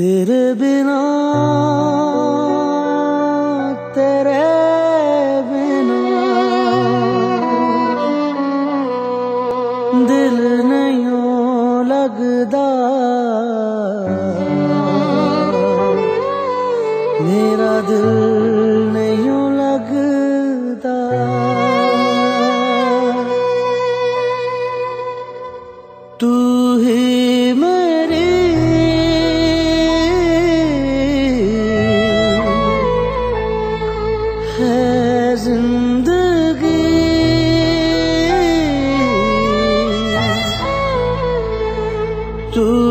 तेरे बिना तेरे बिना दिल नहीं लगदा मेरा दिल तू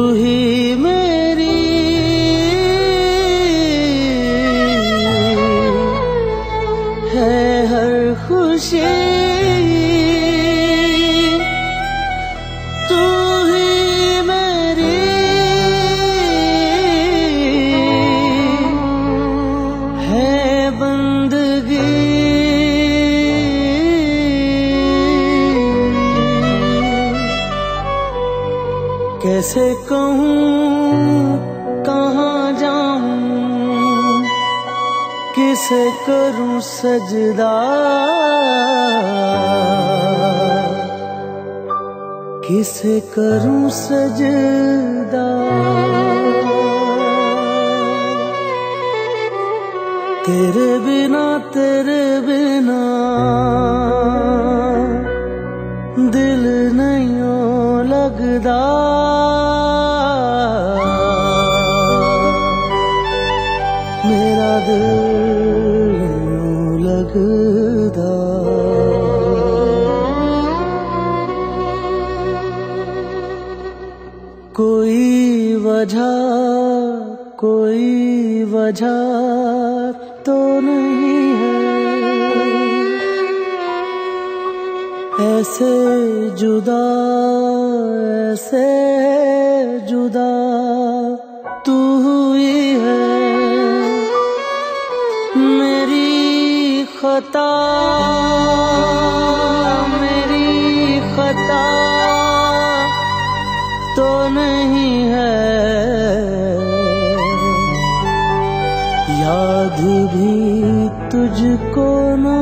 कैसे कहूँ कहाँ जाऊँ किसे करूँ सजदा किसे करूँ सजदा। तेरे बिना तेरे बिना लगदा कोई वजह कोई वजह तो नहीं है ऐसे जुदा ऐसे जुदा तू हुई है मेरी खता मेरी खता तो नहीं है। याद भी तुझको ना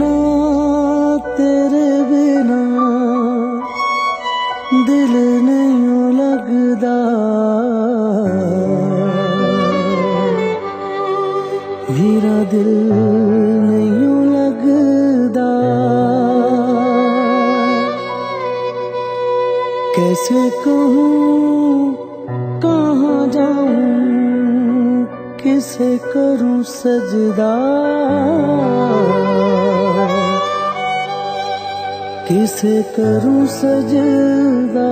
बिना तेरे बिना दिल नहीं लगदा। मेरा दिल नहीं लगदा। कैसे कहूँ, कहाँ जाऊँ, किसे करूँ सजदा। किसे करूँ सजदा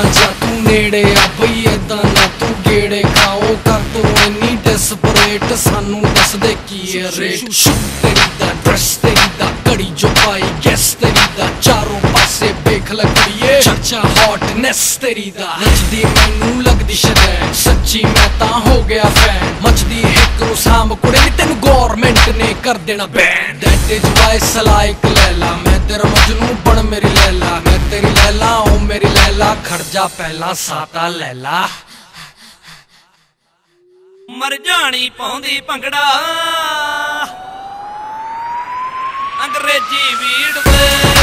ਨੇੜੇ ਆ ਬਈ, ਏਦਾਂ ਨਾ ਤੂੰ ਗੇੜੇ ਖਾਓ। ਕਰ ਤੂੰ ਇੰਨੀ ਡੈਸਪਰੇਟ ਸਾਨੂੰ ਦੱਸ ਦੇ ਕੀ ਹੈ ਰੇਟ ਤੇਰੀ ਦਾ ਡਰੈਸ ਤੇਰੀ ਦਾ ਘੜੀ ਜੋ ਪਾਈ ਗੈਸ ਤੇਰੀ ਦਾ ਚਾਰੋਂ ਪਾਸੇ ਵੇਖ ਲੱਗੀਏ ਚਰਚਾ ਹੌਟਨੈਸ ਤੇਰੀ ਦਾ। ਨੱਚਦੀ, ਮੈਨੂੰ ਲੱਗਦੀ ਸ਼ਰੈ ਸੱਚੀ ਮੈਂ ਤਾਂ ਗਿਆ ਫੈਨ ਮੱਚਦੀ ਹਿੱਕ ਨੂੰ ਸਾਂਭ ਕੁੜੇ ਨੀ, ਤੈਨੂੰ ਗਵਰਨਮੈਂਟ ਨੇ ਕਰ ਦੇਣਾ ਬੈਨ ਦੈਟ ਇਜ਼ ਵਾਈ ਸਲਾਈਕ ਲੈਲਾ, ਮੈਂ ਤੇਰਾ ਮਜਨੂ ਬਣ ਮੇਰੀ ਲੈਲਾ। ਮੈਂ ਤੇਰੀ ਲੈਲਾ ਓ ਮੇਰੀ ਲੈਲਾ, ਖੜ ਜਾ ਪਹਿਲਾਂ ਸਾਤਾ ਲੈਲਾ। ਮਰ ਜਾਣੀ ਪਾਉਂਦੀ ਭੰਗੜਾ। ਅੰਗਰੇਜ਼ੀ ਵੀੜ ਤੇ